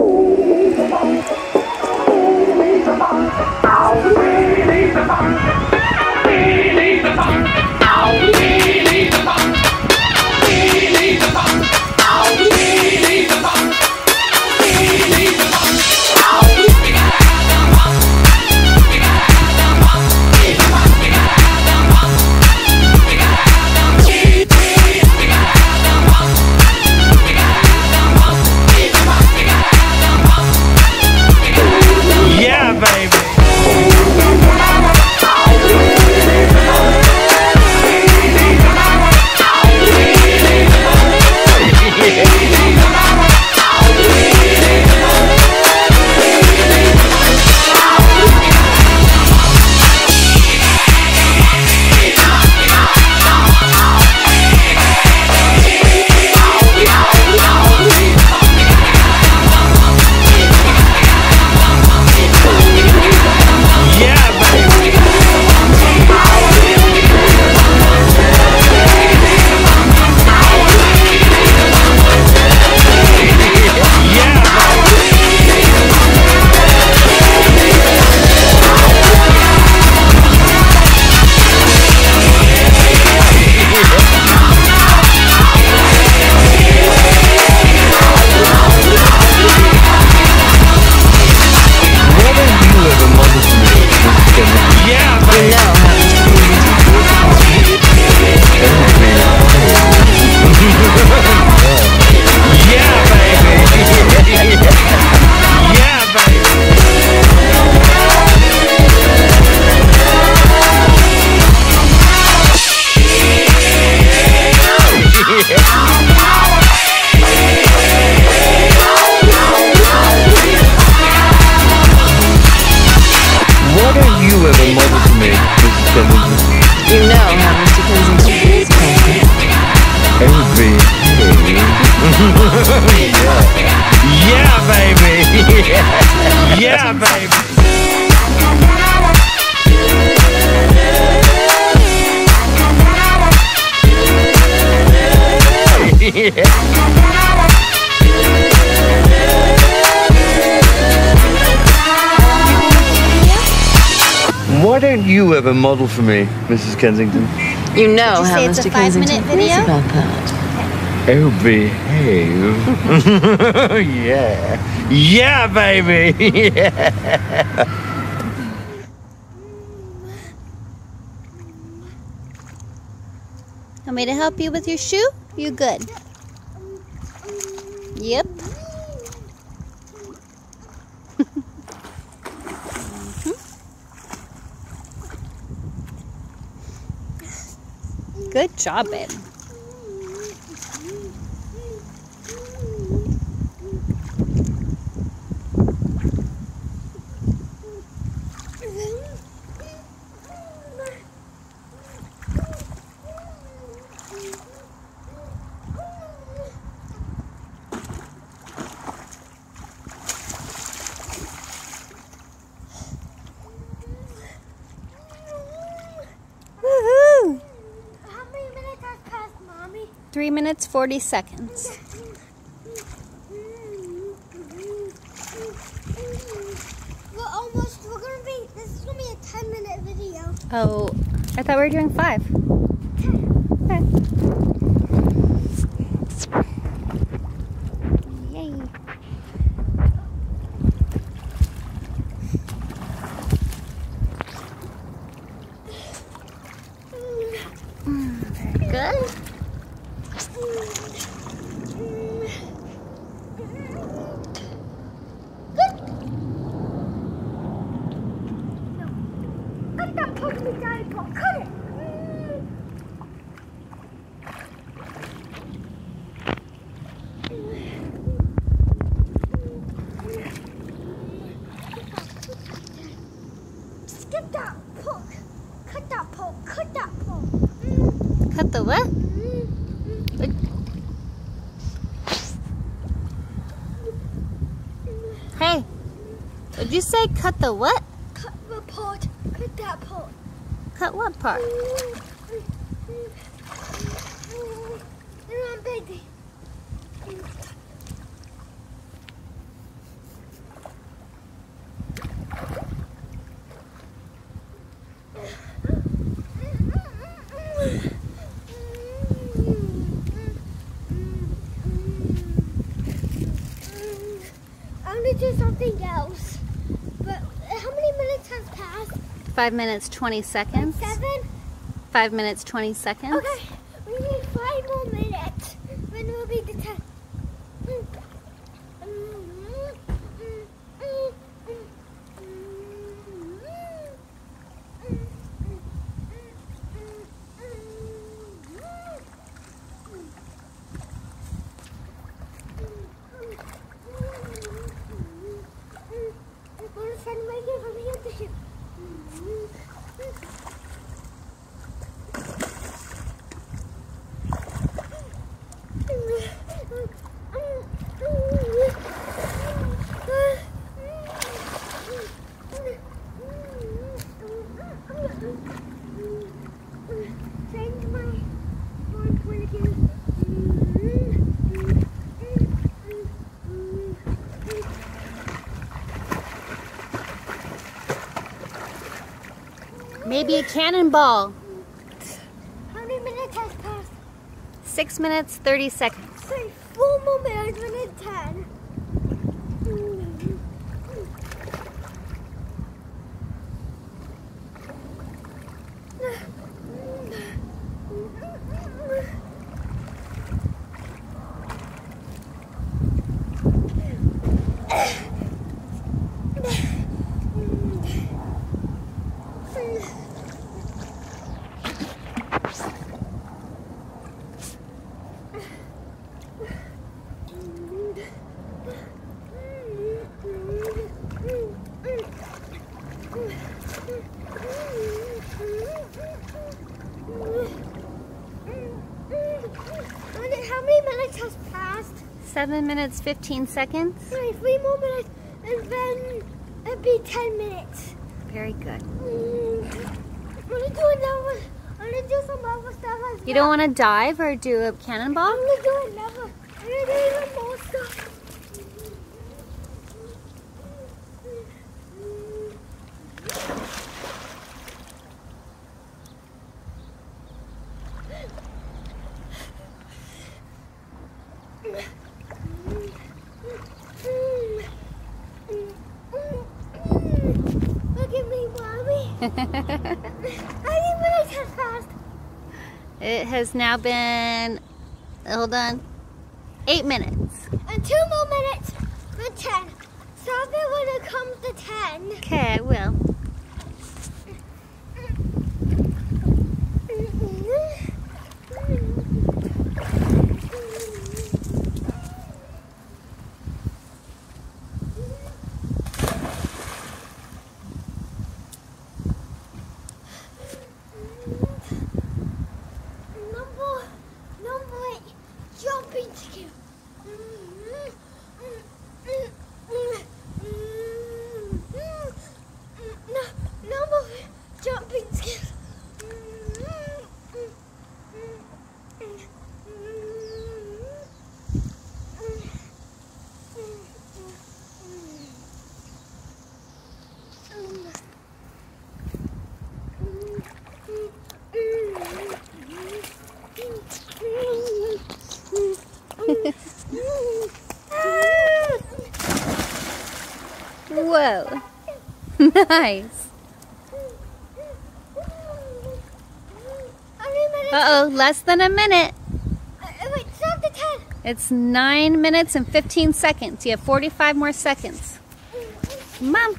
Yeah, Mrs. You know how Mr. Kensington is perfect. Oh, behave. Yeah, baby. Yeah, baby. Why don't you ever model for me, Mrs. Kensington? You know you how it's a Mr. five-minute Kensington video? feels about that. Oh, behave. yeah. Yeah, baby. Yeah. Want me to help you with your shoe? You good? Yep. Good job, babe. 3 minutes 40 seconds. We're almost, we're gonna be, this is gonna be a 10 minute video. Oh, I thought we were doing 5. Hmm, good. Cut it! That. Cut that. Cut that. Cut the what? Hey, did you say cut the what? Cut the pot. Cut that pot. At what park? I'm gonna do something else. But how many minutes has passed? Five minutes, 20 seconds. Seven? Five minutes, 20 seconds. Okay, we need five more minutes. When will be the time? Maybe a cannonball. How many minutes has passed? Six minutes, 30 seconds. Say four more minutes, minute 10. 7 minutes 15 seconds? 3 more minutes and then it'll be 10 minutes. Very good. Mm, I'm going to do another I'm going to do some other stuff You well. don't want to dive or do a cannonball? I'm going to do another. I'm going to do even more. It has now been, hold on, eight minutes. And two more minutes for ten. Stop it when it comes to ten. Okay, I will. Jumping hmm. skill. Whoa. nice. Uh-oh, less than a minute. Wait. It's nine minutes and 15 seconds. You have 45 more seconds. Mom.